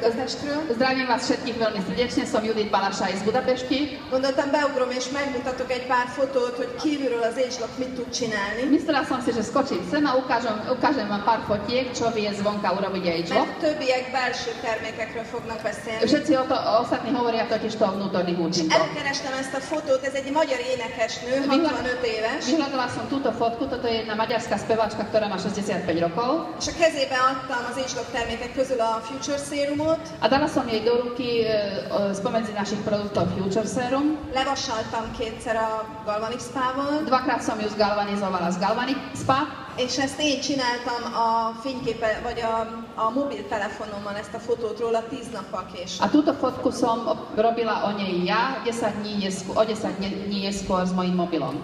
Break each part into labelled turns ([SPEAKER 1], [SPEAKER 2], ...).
[SPEAKER 1] Budapestről.
[SPEAKER 2] Zdravím vás všetkých veľmi srdečne, som Judith Balašaj z Budapešti.
[SPEAKER 1] Gondoltam beugrom és megmutatok egy pár fotót, hogy kívülről az AgeLock mit tud csinálni.
[SPEAKER 2] Myslela som si, že skočím sem a ukážem, ukážem vám pár fotiek, čo vie zvonka urobiť AgeLock.
[SPEAKER 1] Mert többiek belső termékekről fognak beszélni.
[SPEAKER 2] Všetci o to, ostatní hovoria totiž to vnútorných účinkoch.
[SPEAKER 1] Elkerestem ezt a fotót, ez egy magyar énekesnő, 65 éves,
[SPEAKER 2] Vyhľadala som túto fotku, toto je jedna maďarská speváčka, ktorá má 65 rokov.
[SPEAKER 1] és a kezébe adtam az AgeLock termékek közül a Future Serumot,
[SPEAKER 2] A dala som jej do ruky e, e, spomedzi našich produktov Future Serum.
[SPEAKER 1] levasaltam kétszer a Galvanic Spa-val,
[SPEAKER 2] Dvakrát som ju zgalvanizovala z Galvanic Spa.
[SPEAKER 1] és ezt én csináltam a fényképe, vagy a, a mobiltelefonommal ezt a fotót róla 10 nappal később.
[SPEAKER 2] A túto fotku som robila o nej ja 10 dní neskôr, o 10 dní neskôr s mojím mobilom.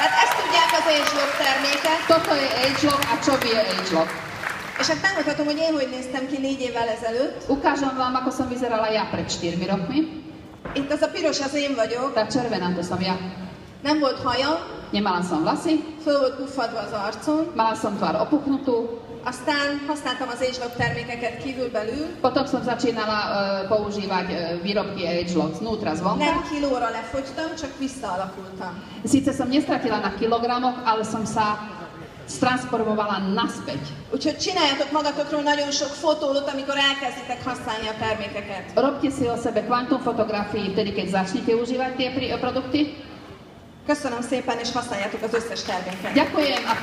[SPEAKER 1] Hát ezt tudják az AgeLock termékek,
[SPEAKER 2] Toto je AgeLock a čo vie AgeLock?
[SPEAKER 1] És hát megmutatom, hogy én hogy néztem ki négy évvel ezelőtt.
[SPEAKER 2] Ukážem vám, ako som vyzerala ja pred 4 rokmi.
[SPEAKER 1] Itt az a piros, az én vagyok,
[SPEAKER 2] Tá červená to som ja.
[SPEAKER 1] nem volt hajam,
[SPEAKER 2] Nemala som vlasy,
[SPEAKER 1] föl volt puffadva az arcom,
[SPEAKER 2] mala som tvár opuchnutú,
[SPEAKER 1] aztán használtam az AgeLock termékeket kívül-belül,
[SPEAKER 2] potom som začínala uh, používať uh, výrobky AgeLock znútra, zvonka.
[SPEAKER 1] nem kilóra lefogytam, csak visszaalakultam.
[SPEAKER 2] Síce som nestratila na kilogramoch, ale som sa transformovala naspäť.
[SPEAKER 1] Úgyhogy csináljatok magatokról nagyon sok fotót, amikor elkezditek használni a termékeket.
[SPEAKER 2] Robte si o sebe kvantum fotografii vtedy, keď začnete užívať tie produkty.
[SPEAKER 1] Köszönöm szépen, és használjátok az összes terméket.
[SPEAKER 2] Ďakujem a